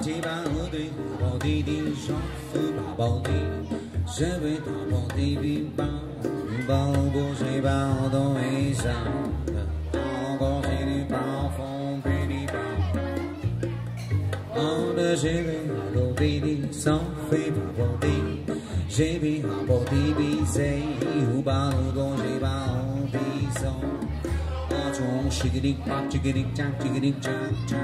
鸡巴和对宝弟弟上四八宝弟，谁为大宝弟弟把宝过谁宝都没上，宝过谁的风飞的宝，的谁为大宝弟弟上飞八宝弟，谁比大宝弟弟谁有宝过谁宝弟送，我从西个里巴这个里加这个里加加。